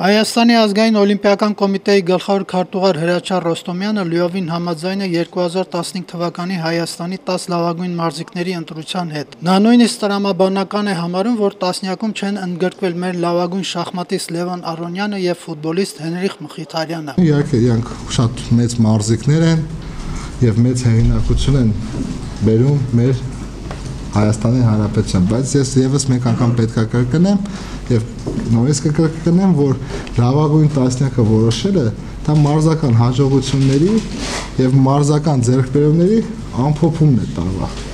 Հայաստանի ազգային օլիմպիական կոմիտեի գլխավոր քարտուղար Հրաչյա Ռոստոմյանը լիովին համաձայն է 2015 թվականի Հայաստանի 10 լավագույն մարզիկների ընտրության հետ։ Նա նույնիսկ տրամաբանական է համարում, որ տասնյակում չեն ընդգրկվել մեր լավագույն շախմատիստ Լևոն Արոնյանը եւ ֆուտբոլիստ Հենրիխ Մխիթարյանը։ Իհարկե, իրանք շատ մեծ մարզիկներ են եւ մեծ հեղինակություն են բերում մեր Հայաստանի Հանրապետության, բայց ես եւս մեկ անգամ պետքա կրկնեմ եւ նորից կկրկնեմ, որ լավագույն տասնյակը որոշելը դա մարզական հաջողությունների եւ մարզական ձեռքբերումների ամփոփումն է տարվա։